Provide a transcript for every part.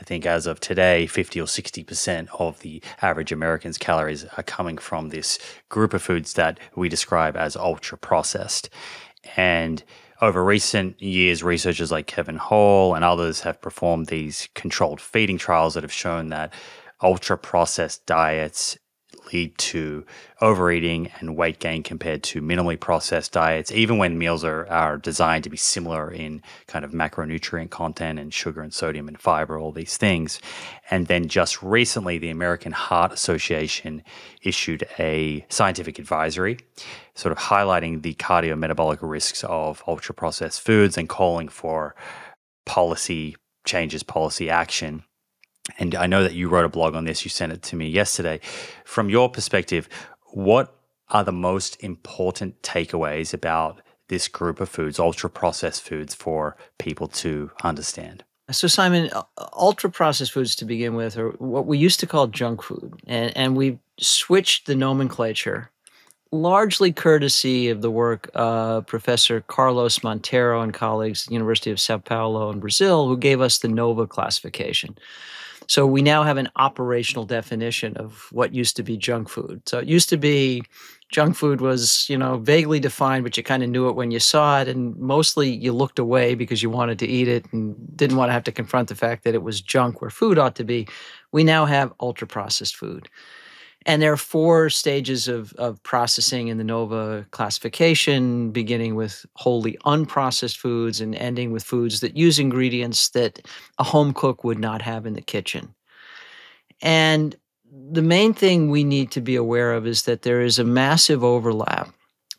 I think as of today, 50 or 60% of the average American's calories are coming from this group of foods that we describe as ultra processed. And over recent years, researchers like Kevin Hall and others have performed these controlled feeding trials that have shown that ultra processed diets lead to overeating and weight gain compared to minimally processed diets, even when meals are, are designed to be similar in kind of macronutrient content and sugar and sodium and fiber, all these things. And then just recently, the American Heart Association issued a scientific advisory sort of highlighting the cardiometabolic risks of ultra processed foods and calling for policy changes, policy action and I know that you wrote a blog on this, you sent it to me yesterday. From your perspective, what are the most important takeaways about this group of foods, ultra processed foods, for people to understand? So, Simon, ultra processed foods to begin with are what we used to call junk food. And, and we've switched the nomenclature, largely courtesy of the work of Professor Carlos Monteiro and colleagues at the University of Sao Paulo in Brazil, who gave us the NOVA classification. So we now have an operational definition of what used to be junk food. So it used to be junk food was, you know, vaguely defined, but you kind of knew it when you saw it. And mostly you looked away because you wanted to eat it and didn't want to have to confront the fact that it was junk where food ought to be. We now have ultra processed food. And there are four stages of, of processing in the NOVA classification, beginning with wholly unprocessed foods and ending with foods that use ingredients that a home cook would not have in the kitchen. And the main thing we need to be aware of is that there is a massive overlap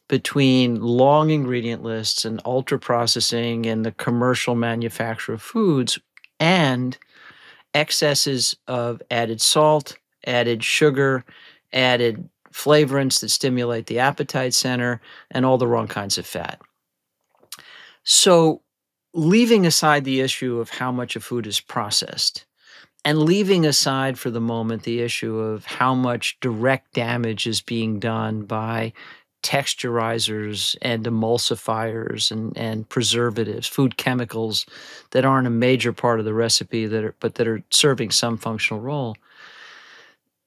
between long ingredient lists and ultra processing and the commercial manufacture of foods and excesses of added salt, added sugar, added flavorants that stimulate the appetite center, and all the wrong kinds of fat. So, leaving aside the issue of how much a food is processed, and leaving aside for the moment the issue of how much direct damage is being done by texturizers and emulsifiers and, and preservatives, food chemicals that aren't a major part of the recipe that are, but that are serving some functional role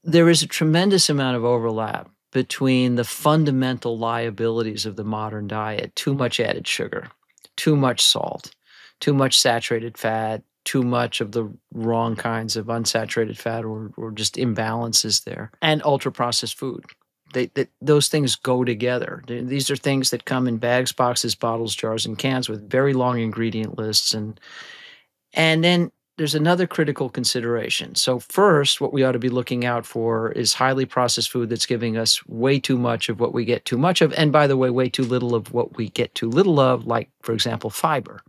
there is a tremendous amount of overlap between the fundamental liabilities of the modern diet too much added sugar, too much salt, too much saturated fat, too much of the wrong kinds of unsaturated fat or, or just imbalances there, and ultra processed food. They, they, those things go together. These are things that come in bags, boxes, bottles, jars, and cans with very long ingredient lists, and and then there's another critical consideration. So, first, what we ought to be looking out for is highly processed food that's giving us way too much of what we get too much of. And by the way, way too little of what we get too little of, like, for example, fiber.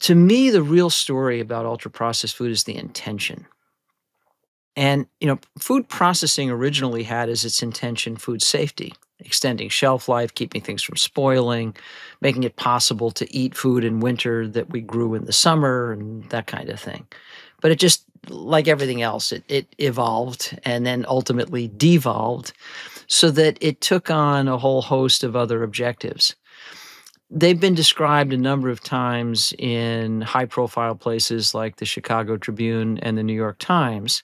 To me, the real story about ultra processed food is the intention. And, you know, food processing originally had as its intention food safety extending shelf life, keeping things from spoiling, making it possible to eat food in winter that we grew in the summer and that kind of thing. But it just, like everything else, it, it evolved and then ultimately devolved so that it took on a whole host of other objectives. They've been described a number of times in high profile places like the Chicago Tribune and the New York Times.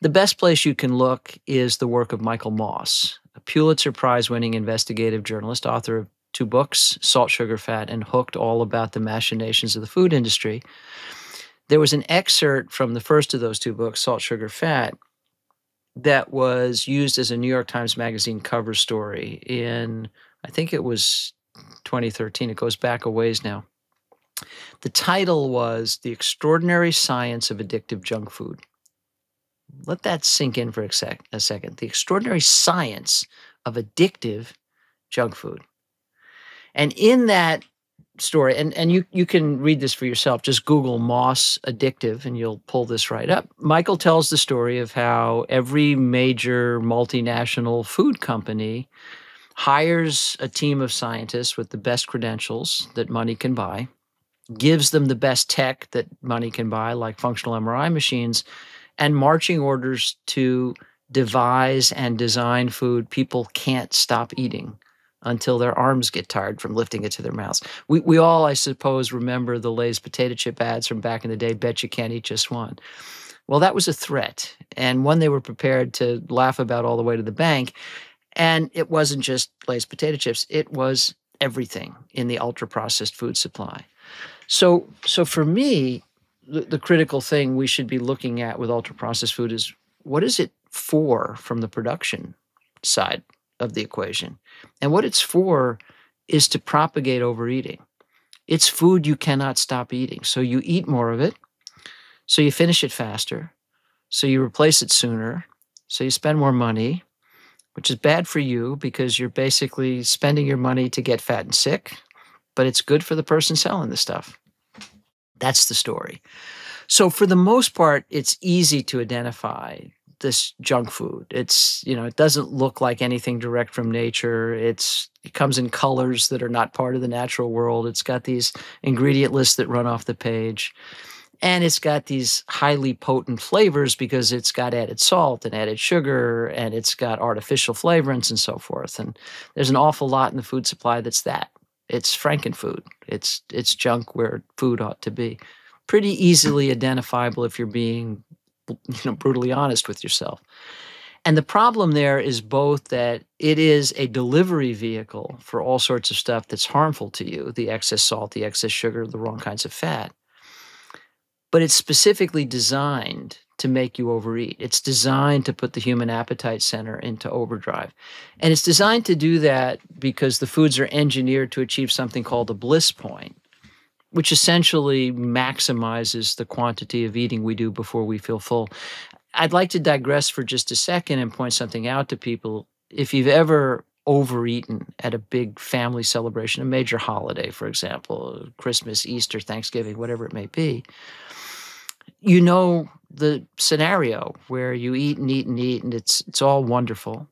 The best place you can look is the work of Michael Moss, a Pulitzer Prize winning investigative journalist, author of two books, Salt, Sugar, Fat, and Hooked, all about the machinations of the food industry. There was an excerpt from the first of those two books, Salt, Sugar, Fat, that was used as a New York Times Magazine cover story in, I think it was 2013. It goes back a ways now. The title was The Extraordinary Science of Addictive Junk Food. Let that sink in for a, sec- a second. The extraordinary science of addictive junk food. And in that story, and, and you, you can read this for yourself, just Google Moss addictive and you'll pull this right up. Michael tells the story of how every major multinational food company hires a team of scientists with the best credentials that money can buy, gives them the best tech that money can buy, like functional MRI machines, and marching orders to devise and design food people can't stop eating until their arms get tired from lifting it to their mouths. We, we all, I suppose, remember the Lay's potato chip ads from back in the day bet you can't eat just one. Well, that was a threat, and one they were prepared to laugh about all the way to the bank. And it wasn't just Lay's potato chips, it was everything in the ultra processed food supply. So, so for me, the, the critical thing we should be looking at with ultra processed food is what is it for from the production side of the equation? And what it's for is to propagate overeating. It's food you cannot stop eating. So you eat more of it, so you finish it faster. So you replace it sooner. So you spend more money, which is bad for you because you're basically spending your money to get fat and sick, but it's good for the person selling the stuff. That's the story. So for the most part, it's easy to identify this junk food. It's, you know, it doesn't look like anything direct from nature. It's it comes in colors that are not part of the natural world. It's got these ingredient lists that run off the page and it's got these highly potent flavors because it's got added salt and added sugar and it's got artificial flavorants and so forth and there's an awful lot in the food supply that's that it's frankenfood. It's it's junk where food ought to be. Pretty easily identifiable if you're being you know brutally honest with yourself. And the problem there is both that it is a delivery vehicle for all sorts of stuff that's harmful to you the excess salt the excess sugar the wrong kinds of fat but it's specifically designed to make you overeat. It's designed to put the human appetite center into overdrive. And it's designed to do that because the foods are engineered to achieve something called a bliss point, which essentially maximizes the quantity of eating we do before we feel full. I'd like to digress for just a second and point something out to people. If you've ever overeaten at a big family celebration, a major holiday, for example, Christmas, Easter, Thanksgiving, whatever it may be, you know the scenario where you eat and eat and eat and it's it's all wonderful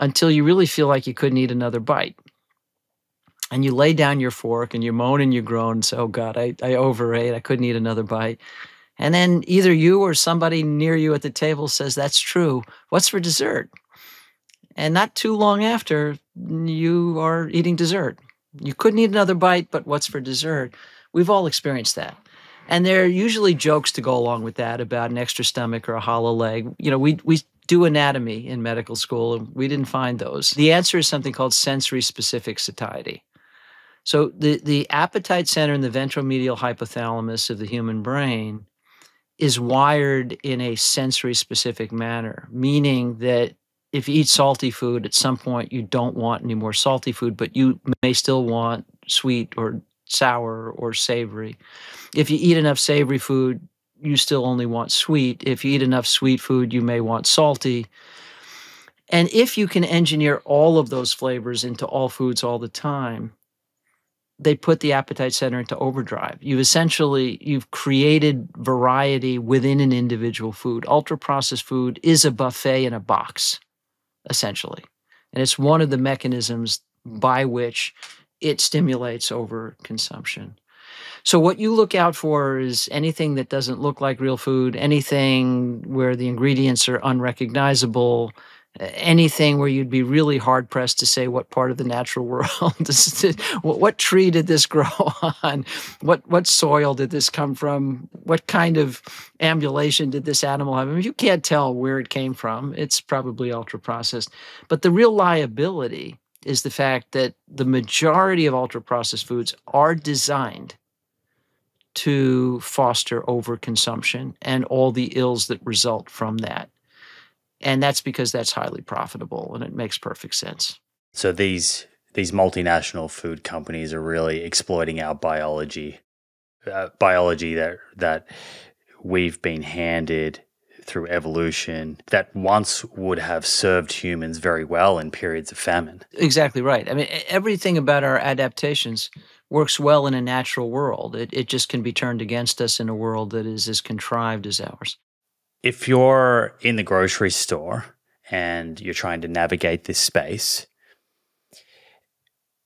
until you really feel like you couldn't eat another bite. And you lay down your fork and you moan and you groan say, Oh God, I, I overate, I couldn't eat another bite. And then either you or somebody near you at the table says, That's true. What's for dessert? And not too long after, you are eating dessert. You couldn't eat another bite, but what's for dessert? We've all experienced that. And there are usually jokes to go along with that about an extra stomach or a hollow leg. You know, we we do anatomy in medical school and we didn't find those. The answer is something called sensory specific satiety. So the the appetite center in the ventromedial hypothalamus of the human brain is wired in a sensory specific manner, meaning that if you eat salty food, at some point you don't want any more salty food, but you may still want sweet or sour or savory. If you eat enough savory food, you still only want sweet. If you eat enough sweet food, you may want salty. And if you can engineer all of those flavors into all foods all the time, they put the appetite center into overdrive. You've essentially you've created variety within an individual food. Ultra processed food is a buffet in a box, essentially. And it's one of the mechanisms by which it stimulates overconsumption. So what you look out for is anything that doesn't look like real food, anything where the ingredients are unrecognizable, anything where you'd be really hard pressed to say what part of the natural world what tree did this grow on? What what soil did this come from? What kind of ambulation did this animal have? I mean, you can't tell where it came from. It's probably ultra processed but the real liability is the fact that the majority of ultra processed foods are designed to foster overconsumption and all the ills that result from that. And that's because that's highly profitable and it makes perfect sense. So these these multinational food companies are really exploiting our biology uh, biology that that we've been handed through evolution that once would have served humans very well in periods of famine. Exactly right. I mean, everything about our adaptations works well in a natural world. It, it just can be turned against us in a world that is as contrived as ours. If you're in the grocery store and you're trying to navigate this space,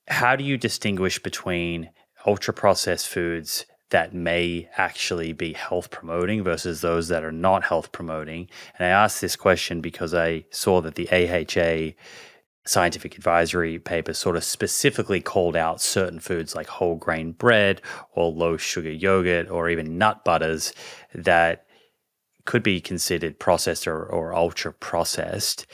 how do you distinguish between ultra processed foods that may actually be health promoting versus those that are not health promoting. And I asked this question because I saw that the AHA scientific advisory paper sort of specifically called out certain foods like whole grain bread or low sugar yogurt or even nut butters that could be considered processed or, or ultra processed.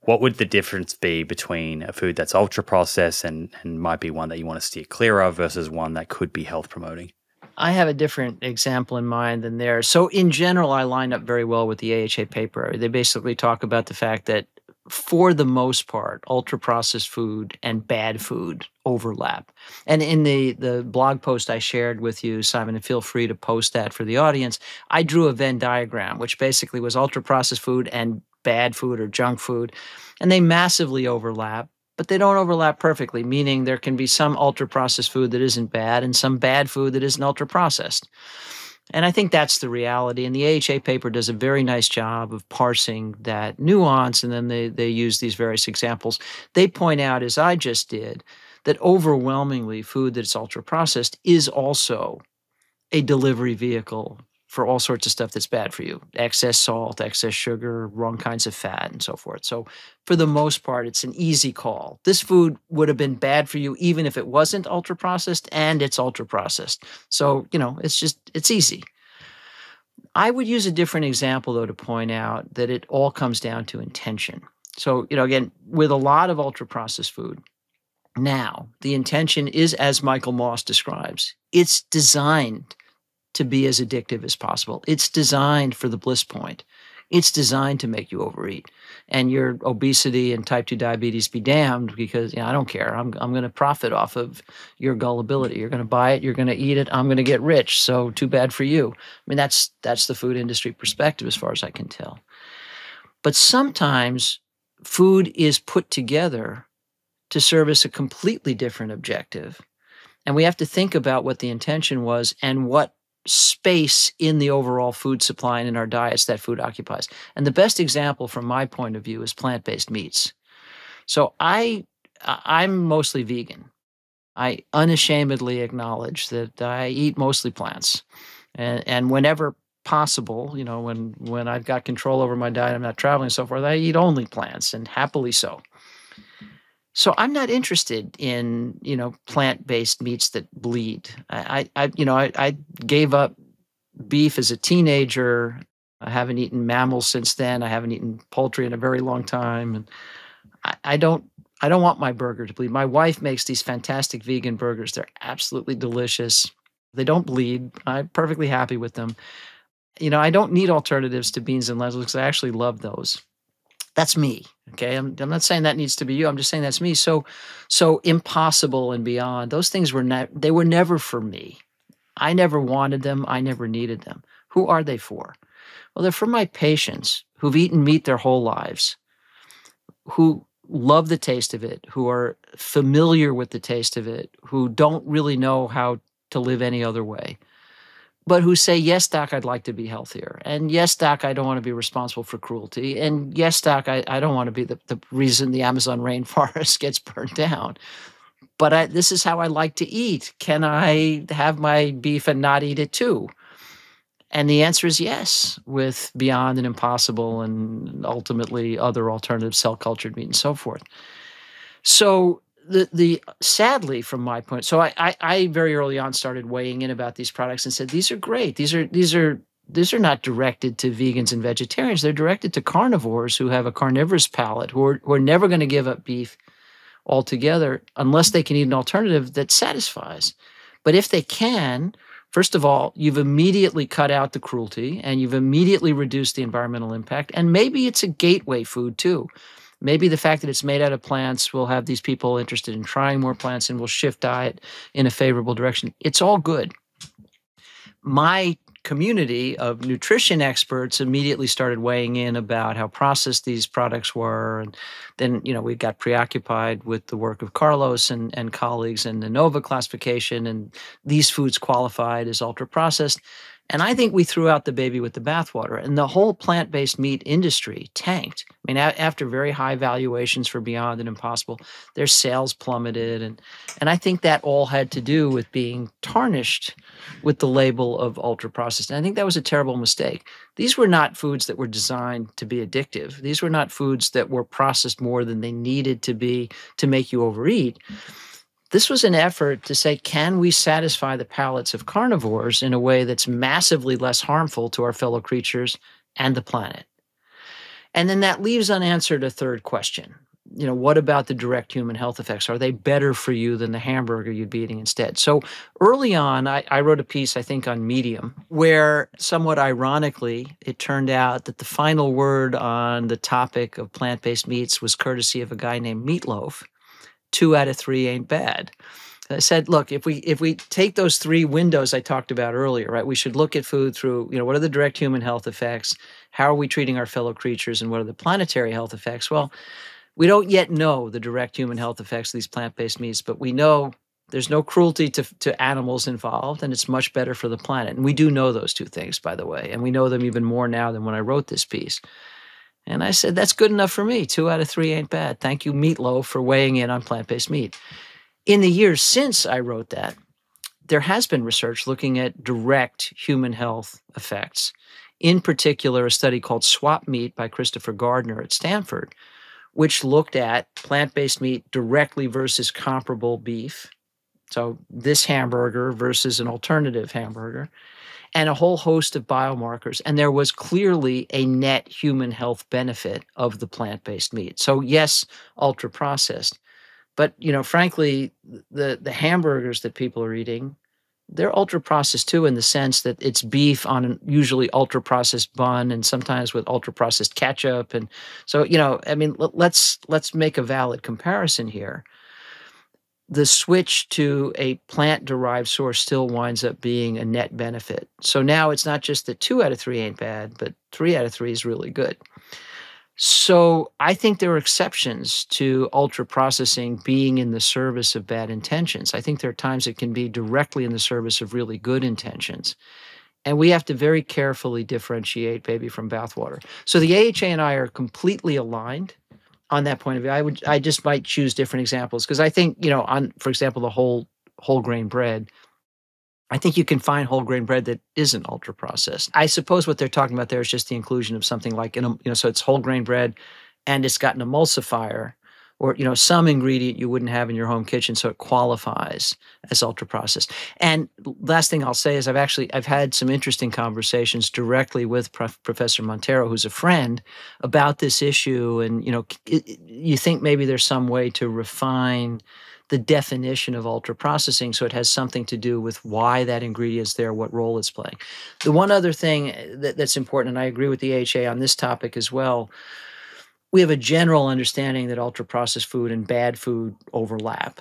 What would the difference be between a food that's ultra processed and, and might be one that you want to steer clear of versus one that could be health promoting? I have a different example in mind than theirs. So, in general, I line up very well with the AHA paper. They basically talk about the fact that for the most part, ultra processed food and bad food overlap. And in the, the blog post I shared with you, Simon, and feel free to post that for the audience, I drew a Venn diagram, which basically was ultra processed food and bad food or junk food. And they massively overlap, but they don't overlap perfectly, meaning there can be some ultra processed food that isn't bad and some bad food that isn't ultra processed. And I think that's the reality. And the AHA paper does a very nice job of parsing that nuance. And then they, they use these various examples. They point out, as I just did, that overwhelmingly food that's ultra processed is also a delivery vehicle for all sorts of stuff that's bad for you excess salt, excess sugar, wrong kinds of fat, and so forth. So, for the most part, it's an easy call. This food would have been bad for you even if it wasn't ultra processed, and it's ultra processed. So, you know, it's just, it's easy. I would use a different example, though, to point out that it all comes down to intention. So, you know, again, with a lot of ultra processed food, now the intention is as Michael Moss describes, it's designed to be as addictive as possible. It's designed for the bliss point. It's designed to make you overeat. And your obesity and type 2 diabetes be damned because you know, I don't care. I'm, I'm going to profit off of your gullibility. You're going to buy it, you're going to eat it, I'm going to get rich. So too bad for you. I mean that's that's the food industry perspective as far as I can tell. But sometimes food is put together to service a completely different objective. And we have to think about what the intention was and what space in the overall food supply and in our diets that food occupies. And the best example from my point of view is plant-based meats. So I I'm mostly vegan. I unashamedly acknowledge that I eat mostly plants. And and whenever possible, you know, when when I've got control over my diet, I'm not traveling and so forth, I eat only plants and happily so. So I'm not interested in you know plant-based meats that bleed. I, I you know I, I gave up beef as a teenager. I haven't eaten mammals since then. I haven't eaten poultry in a very long time, and I, I don't I don't want my burger to bleed. My wife makes these fantastic vegan burgers. They're absolutely delicious. They don't bleed. I'm perfectly happy with them. You know, I don't need alternatives to beans and lentils because I actually love those. That's me. Okay. I'm, I'm not saying that needs to be you. I'm just saying that's me. So, so impossible and beyond, those things were not, they were never for me. I never wanted them. I never needed them. Who are they for? Well, they're for my patients who've eaten meat their whole lives, who love the taste of it, who are familiar with the taste of it, who don't really know how to live any other way but who say, yes, doc, I'd like to be healthier. And yes, doc, I don't want to be responsible for cruelty. And yes, doc, I, I don't want to be the, the reason the Amazon rainforest gets burned down. But I, this is how I like to eat. Can I have my beef and not eat it too? And the answer is yes, with Beyond and Impossible and ultimately other alternative cell cultured meat and so forth. So the the sadly from my point so I, I, I very early on started weighing in about these products and said these are great. These are these are these are not directed to vegans and vegetarians. They're directed to carnivores who have a carnivorous palate who are, who are never going to give up beef altogether unless they can eat an alternative that satisfies. But if they can first of all you've immediately cut out the cruelty and you've immediately reduced the environmental impact and maybe it's a gateway food too maybe the fact that it's made out of plants will have these people interested in trying more plants and will shift diet in a favorable direction. It's all good. My community of nutrition experts immediately started weighing in about how processed these products were. And then, you know, we got preoccupied with the work of Carlos and, and colleagues and the NOVA classification, and these foods qualified as ultra processed. And I think we threw out the baby with the bathwater. And the whole plant based meat industry tanked. I mean, a- after very high valuations for Beyond and Impossible, their sales plummeted. And, and I think that all had to do with being tarnished with the label of ultra processed. And I think that was a terrible mistake. These were not foods that were designed to be addictive, these were not foods that were processed more than they needed to be to make you overeat this was an effort to say, can we satisfy the palates of carnivores in a way that's massively less harmful to our fellow creatures and the planet? And then that leaves unanswered a third question. You know, what about the direct human health effects? Are they better for you than the hamburger you'd be eating instead? So early on, I, I wrote a piece, I think, on Medium, where somewhat ironically, it turned out that the final word on the topic of plant based meats was courtesy of a guy named Meatloaf two out of three ain't bad. I said, look, if we if we take those three windows I talked about earlier, right, we should look at food through, you know, what are the direct human health effects? How are we treating our fellow creatures, and what are the planetary health effects? Well, we don't yet know the direct human health effects of these plant-based meats, but we know there's no cruelty to, to animals involved, and it's much better for the planet. And we do know those two things, by the way, and we know them even more now than when I wrote this piece. And I said, that's good enough for me. Two out of three ain't bad. Thank you, Meatloaf, for weighing in on plant based meat. In the years since I wrote that, there has been research looking at direct human health effects. In particular, a study called Swap Meat by Christopher Gardner at Stanford, which looked at plant based meat directly versus comparable beef. So, this hamburger versus an alternative hamburger and a whole host of biomarkers. And there was clearly a net human health benefit of the plant based meat. So, yes, ultra processed. But, you know, frankly, the, the hamburgers that people are eating, they're ultra processed too, in the sense that it's beef on an usually ultra processed bun and sometimes with ultra processed ketchup. And so, you know, I mean, let's let's make a valid comparison here the switch to a plant derived source still winds up being a net benefit. So now it's not just that two out of three ain't bad, but three out of three is really good. So I think there are exceptions to ultra processing being in the service of bad intentions. I think there are times it can be directly in the service of really good intentions. And we have to very carefully differentiate baby from bathwater. So the AHA and I are completely aligned on that point of view. I would I just might choose different examples because I think you know on for example the whole whole grain bread. I think you can find whole grain bread that isn't ultra processed. I suppose what they're talking about there is just the inclusion of something like you know so it's whole grain bread, and it's got an emulsifier or you know some ingredient you wouldn't have in your home kitchen so it qualifies as ultra processed and last thing i'll say is i've actually i've had some interesting conversations directly with Prof, professor Monteiro who's a friend about this issue. And you know it, you think maybe there's some way to refine the definition of ultra processing so it has something to do with why that ingredient is there what role it's playing. The one other thing that, that's important and i agree with the AHA on this topic as well we have a general understanding that ultra processed food and bad food overlap.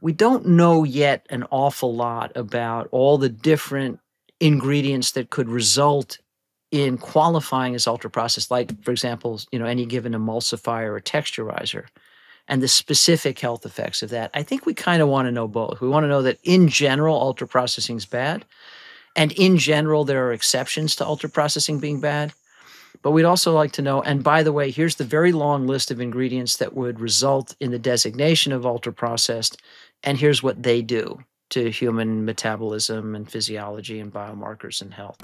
We don't know yet an awful lot about all the different ingredients that could result in qualifying as ultra processed, like, for example, you know, any given emulsifier or texturizer, and the specific health effects of that. I think we kind of want to know both. We want to know that in general, ultra processing is bad. And in general, there are exceptions to ultra processing being bad. But we'd also like to know, and by the way, here's the very long list of ingredients that would result in the designation of ultra processed, and here's what they do to human metabolism and physiology and biomarkers and health.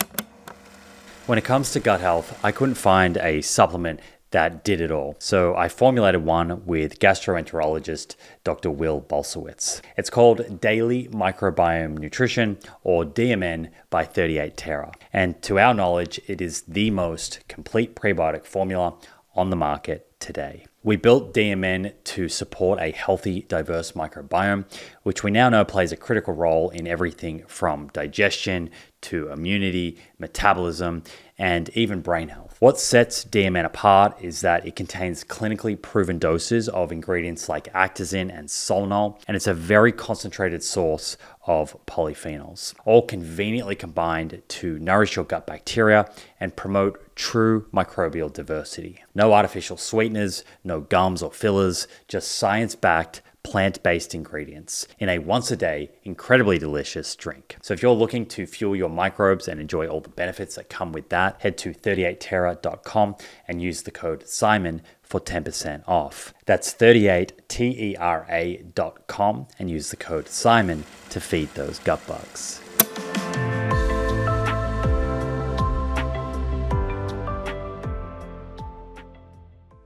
When it comes to gut health, I couldn't find a supplement that did it all. So I formulated one with gastroenterologist Dr. Will Bulsiewicz. It's called Daily Microbiome Nutrition or DMN by 38 Terra. And to our knowledge, it is the most complete prebiotic formula on the market today. We built DMN to support a healthy, diverse microbiome, which we now know plays a critical role in everything from digestion to immunity, metabolism, and even brain health. What sets DMN apart is that it contains clinically proven doses of ingredients like actazin and Solnul, and it's a very concentrated source of polyphenols, all conveniently combined to nourish your gut bacteria and promote true microbial diversity. No artificial sweeteners, no gums or fillers, just science backed plant based ingredients in a once a day, incredibly delicious drink. So, if you're looking to fuel your microbes and enjoy all the benefits that come with that, head to 38terra.com and use the code SIMON for 10% off. That's 38terra.com and use the code SIMON to feed those gut bugs.